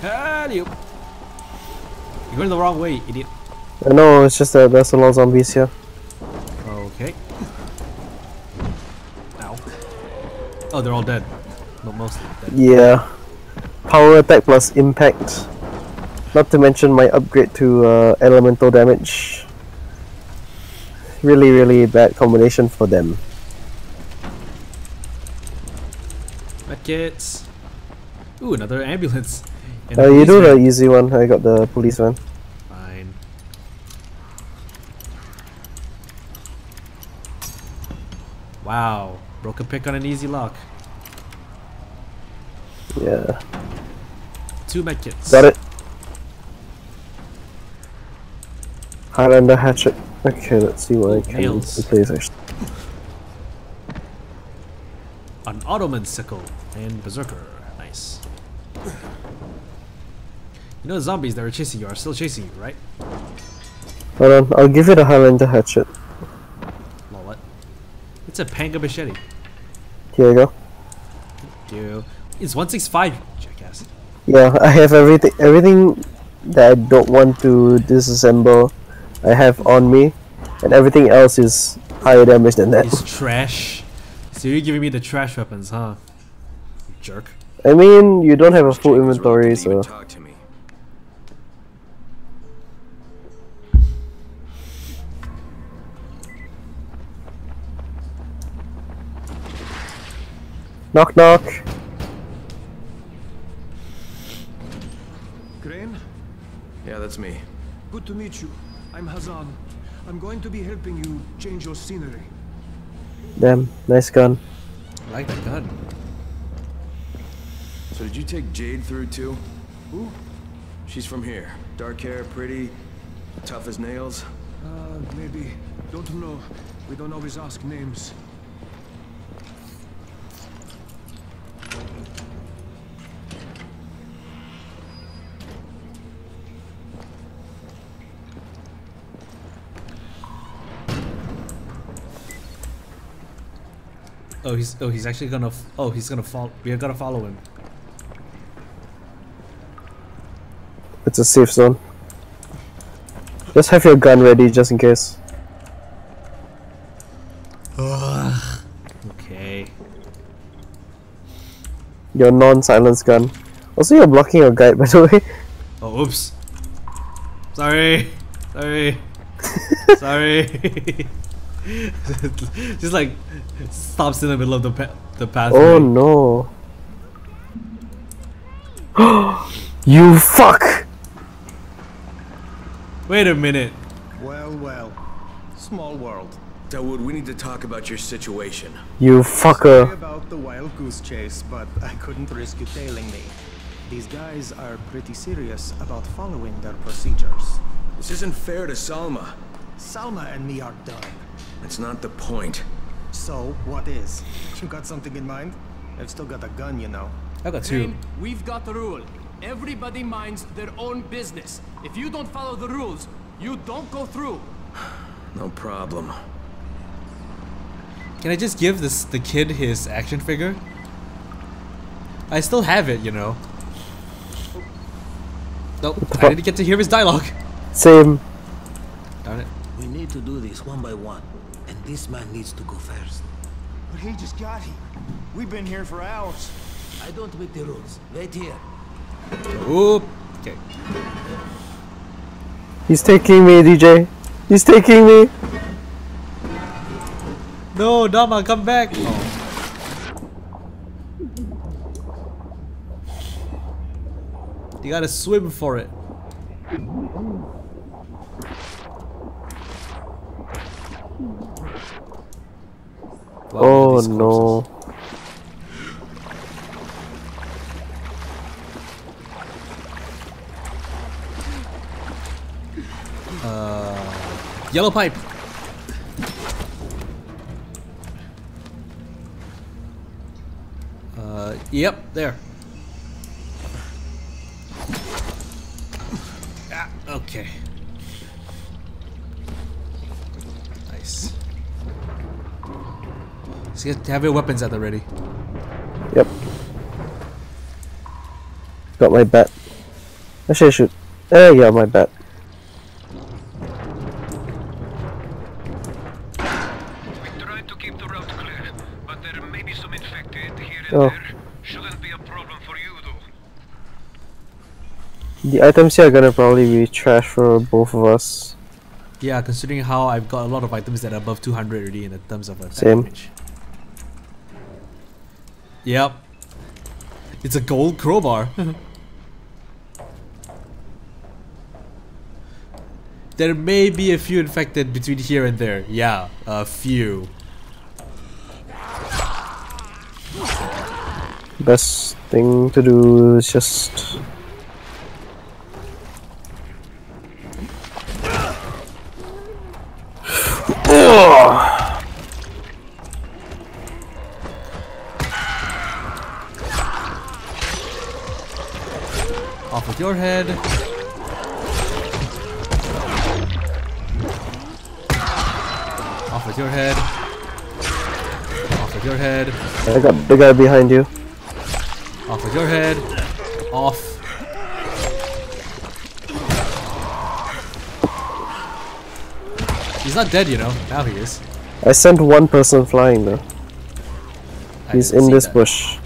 Help! You're going the wrong way, idiot. I know, it's just that there's a lot of zombies here. Okay. Ow. Oh, they're all dead. Well, mostly dead. Yeah. Power attack plus impact. Not to mention my upgrade to uh, elemental damage. Really, really bad combination for them. Medkits. Ooh, another ambulance. Uh, you do the easy one. I got the police one. Fine. Wow. Broke a pick on an easy lock. Yeah. Two medkits. Got it. Highlander hatchet. Okay, let's see what I can Nails. replace actually. An Ottoman sickle and berserker. Nice. You know the zombies that were chasing you are still chasing you, right? Hold on, I'll give it a Highlander hatchet. Lol, what? It's a panga machete. Here you go. Dude. It's 165, jackass. Yeah, I have everything everything that I don't want to disassemble I have on me and everything else is higher damage than that. It's trash. So you're giving me the trash weapons, huh? Jerk. I mean you don't have a full Jake was inventory to even so knock knock. Crane, Yeah, that's me. good to meet you. I'm Hazan. I'm going to be helping you change your scenery. Damn, nice gun. I like that gun. So did you take Jade through too? Who? She's from here. Dark hair, pretty, tough as nails. Uh, maybe. Don't know. We don't always ask names. Oh, he's oh he's actually gonna oh he's gonna fall. We are gonna follow him. It's a safe zone. Just have your gun ready just in case. Ugh. Okay. Your non-silence gun. Also you're blocking your guide by the way. Oh, oops. Sorry. Sorry. Sorry. Just like stops in the middle of the pa- the pathway. Oh no. you fuck! Wait a minute. Well, well. Small world. Dawood, we need to talk about your situation. You Sorry fucker. about the wild goose chase, but I couldn't risk you tailing me. These guys are pretty serious about following their procedures. This isn't fair to Salma. Salma and me are done. That's not the point. So, what is? You got something in mind? I've still got a gun, you know. I got two. Crane, we've got the rule. Everybody minds their own business. If you don't follow the rules, you don't go through. No problem. Can I just give this the kid his action figure? I still have it, you know. Nope, I didn't get to hear his dialogue. Same. Darn it. We need to do this one by one, and this man needs to go first. But he just got here. We've been here for hours. I don't make the rules. Wait here. Oop. Okay. He's taking me, DJ. He's taking me. No, Dama, come back. Oh. You gotta swim for it. Oh no. Uh, yellow pipe. Uh, yep, there. Ah, okay. Nice. So you have to have your weapons at the ready. Yep. Got my bat. Actually, I should. Eh, yeah, my bad. We tried to keep the route clear, but there may be some infected here and Oh. there. Shouldn't be a problem for you, though. The items here are gonna probably be trash for both of us. Yeah, considering how I've got a lot of items that are above 200 already in terms of attack Same. damage. Yep. It's a gold crowbar. there may be a few infected between here and there. Yeah, a few. Best thing to do is just. Your head. Off with your head. Off with your head. I got the guy behind you. Off with your head. Off. He's not dead, you know. Now he is. I sent one person flying though. I He's in this that. bush.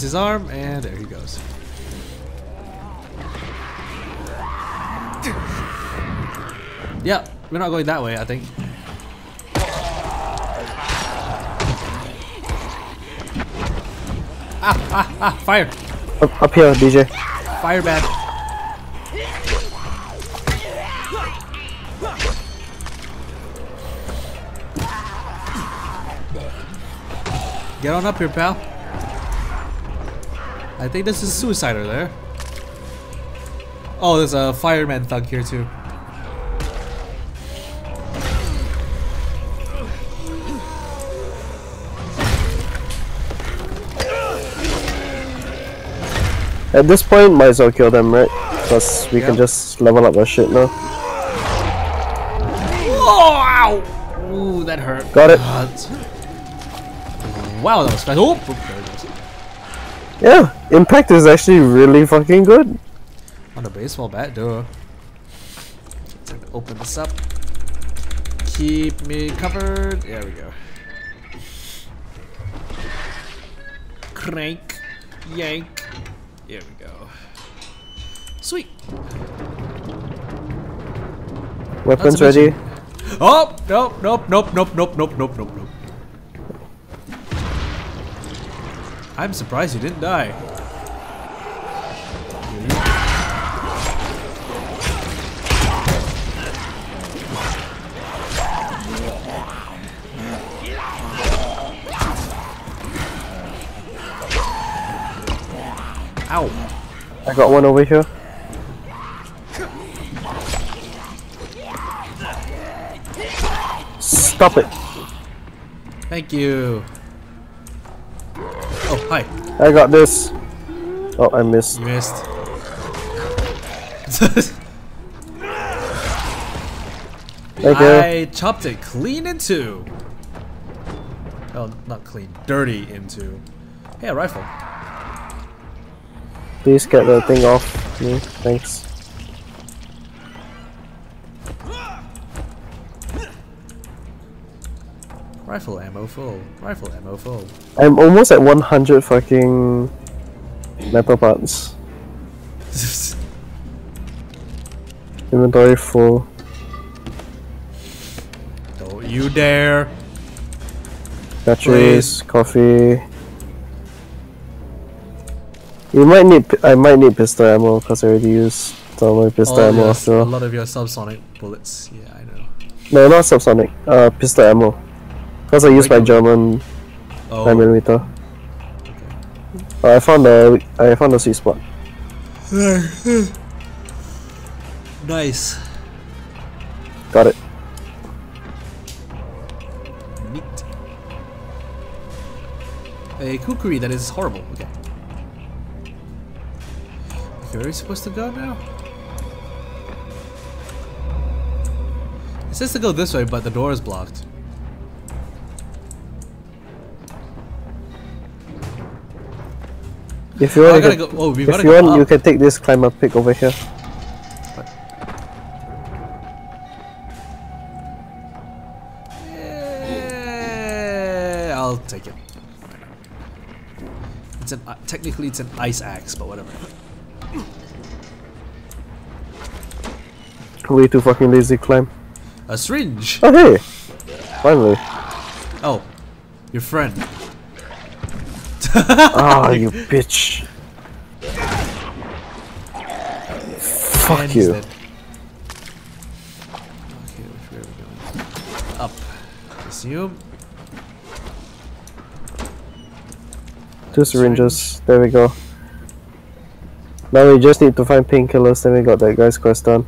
His arm, and there he goes. Yeah, we're not going that way, I think. Ah, ah, ah, fire! Up, up here, DJ. Fire bad. Get on up here, pal. I think this is suicider eh? there. Oh, there's a fireman thug here too. At this point, might as well kill them, right? Because we can just level up our shit now. Oh, ow! Ooh, that hurt. Got it. God. Wow, that was fast. Oh, goes. Yeah, impact is actually really fucking good. On a baseball bat, duh. Time to open this up. Keep me covered. There we go. Crank. Yank. Here we go. Sweet. Weapons ready. Oh! Nope, nope, nope, nope, nope, nope, nope, nope. I'm surprised you didn't die. Ow. I got one over here. Stop it. Thank you. Oh, hi. I got this. Oh, I missed. You missed. Thank you. I chopped it clean in two. Oh, not clean, dirty into. Hey, a rifle. Please get the thing off me. Thanks. Rifle ammo full. Rifle ammo full. I'm almost at 100 fucking metal parts. Inventory full. Don't you dare. Batteries, coffee. You might need. I might need pistol ammo because I already used of my pistol Oh, ammo. yes, So a lot of your subsonic bullets. Yeah, I know. no, not subsonic. Uh, pistol ammo. Because I used my German Oh, 9 millimeter. Uh, I found the. I found the sweet spot. nice. Got it. Neat. A kukri that is horrible. Okay. Okay, where are we supposed to go now? It says to go this way, but the door is blocked. If you Oh, want, gotta you go. can, Oh, if you want, you can take this climber pick over here. Eh, I'll take it. It's an uh, technically it's an ice axe, but whatever. Way too fucking lazy to climb. A syringe. Oh hey! Finally. Oh, your friend. Ah, you bitch. Fuck you. dead. Okay, which way are we going? Up. Assume. Two syringes. There we go. Now we just need to find painkillers, then we got that guy's quest done.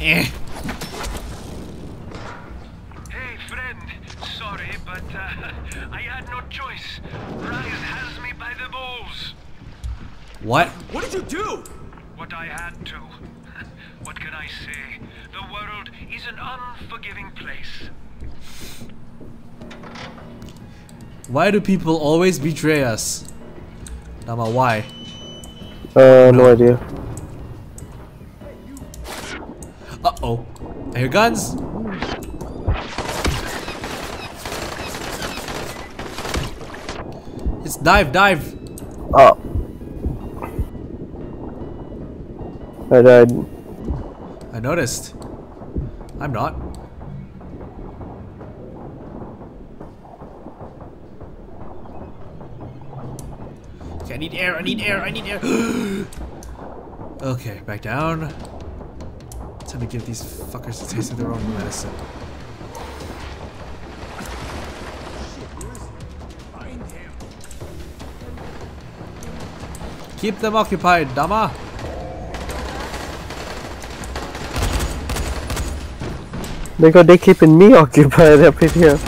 Eh. Hey, friend. Sorry, but uh, I had no choice. Rais has me by the balls. What? What did you do? What I had to. What can I say? The world is an unforgiving place. Why do people always betray us? Nama, why? Uh, no idea. Uh oh. I hear guns. It's dive, dive. Oh. I died. Noticed. I'm not. Okay, I need air, I need air, I need air. okay, back down. Time to give these fuckers a taste of their own medicine. Keep them occupied, Dama. They got they keeping me occupied up in here.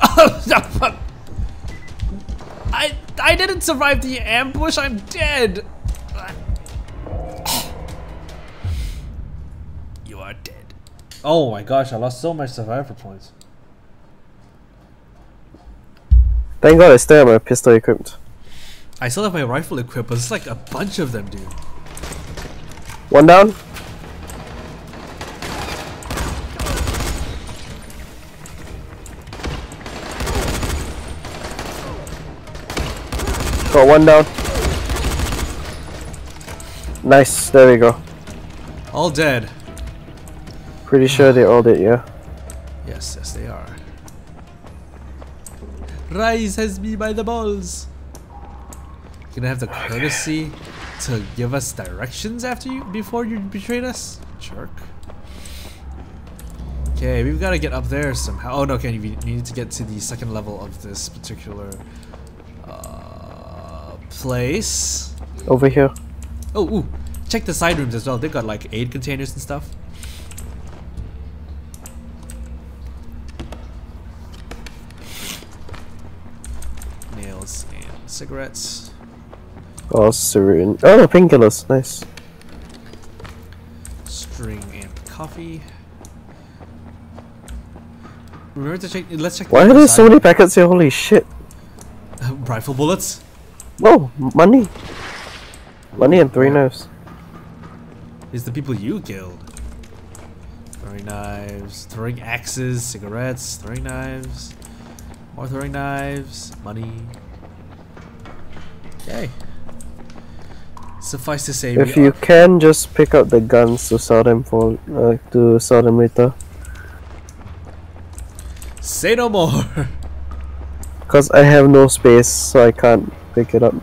I I didn't survive the ambush. I'm dead. You are dead. Oh my gosh! I lost so much survivor points. Thank god I still have my pistol equipped. I still have my rifle equipped, but it's like a bunch of them, dude. One down. Got one down. Nice, there we go. All dead. Pretty sure they all did, yeah. Yes, yes, they are. Rais has me by the balls. Gonna have the courtesy to give us directions after you before you betrayed us, jerk. Okay, we've got to get up there somehow. Oh no, okay, we need to get to the second level of this particular place. Over here. Oh, ooh, check the side rooms as well. They've got like aid containers and stuff. Nails and cigarettes. Oh, syringe. Oh, painkillers. Nice. String and coffee. Remember to check. Let's check. Why the are there so many packets here? Holy shit. rifle bullets? Whoa, money. Money and three knives. Is the people you killed? Throwing knives, throwing axes, cigarettes, throwing knives, more throwing knives, money. Okay. Suffice to say, If you can, just pick up the guns to sell them for uh, to sell them later. say no more. Cause I have no space, so I can't pick it up.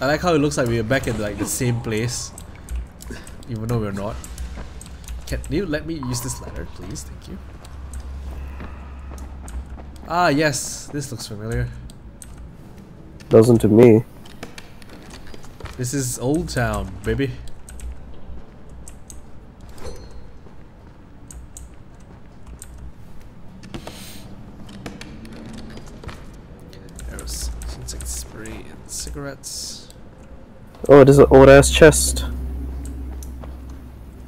I like how it looks like we're back in like the same place, even though we're not. Can you let me use this ladder, please? Thank you. Ah, yes, this looks familiar. Doesn't to me. This is Old Town, baby. And cigarettes. Oh, there's an old ass chest.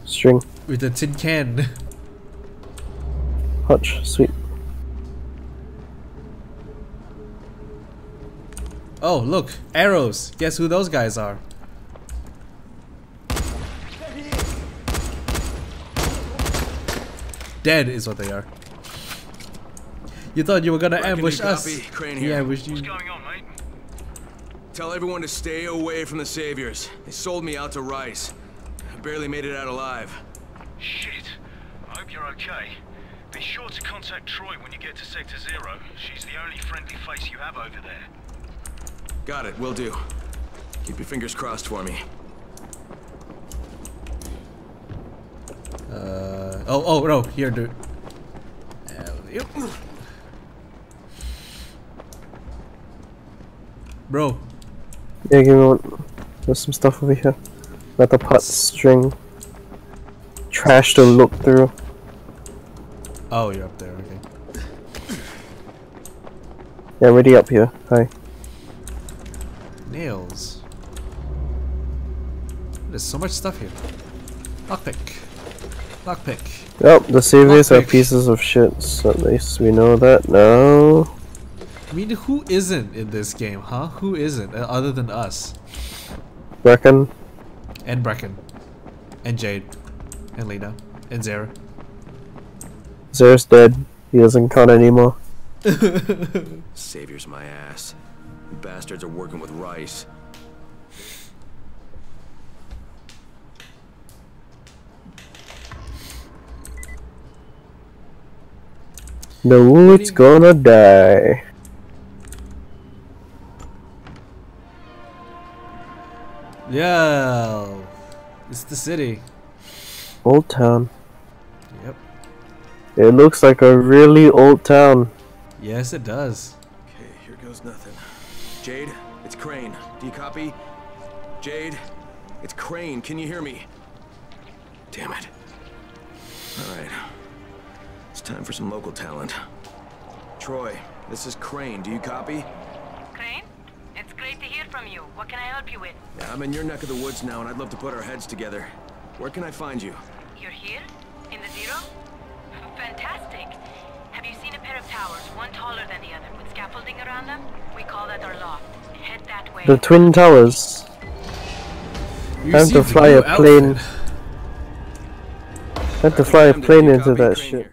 String. With a tin can. Hutch, sweet. Oh, look, arrows. Guess who those guys are? Dead is what they are. You thought you were gonna Reckoning ambush us. copy. Crane He here. ambushed you. Tell everyone to stay away from the saviors. They sold me out to Rais. I barely made it out alive. Shit. I hope you're okay. Be sure to contact Troy when you get to Sector Zero. She's the only friendly face you have over there. Got it, will do. Keep your fingers crossed for me. Uh, oh, oh, no, here, dude. Yep. Bro, Yeah, give me one. There's some stuff over here. Metal pot string. Trash to look through. oh, you're up there, okay. Yeah, I'm already up here. Hi. Nails. There's so much stuff here. Lockpick. Lockpick. Oh, the saviors are pieces of shit, so at least we know that now. I mean, who isn't in this game, huh? Who isn't, uh, other than us? Brecken. And Brecken. And Jade. And Lena. And Zere. Zere's dead. He doesn't count anymore. Saviors my ass. You bastards are working with Rais. The wood's gonna die. Yeah. It's the city. Old town. Yep. It looks like a really old town. Yes, it does. Okay, here goes nothing. Jade, it's Crane. Do you copy? Jade, it's Crane. Can you hear me? Damn it. Alright. It's time for some local talent. Troy, this is Crane. Do you copy? What can I help you with? Yeah, I'm in your neck of the woods now, and I'd love to put our heads together. Where can I find you? You're here? In the Zero? Fantastic. Have you seen a pair of towers, one taller than the other, with scaffolding around them? We call that our loft. Head that way. The Twin Towers. You Time to fly a plane. outfit. Time to fly a plane into that Crane shit. here.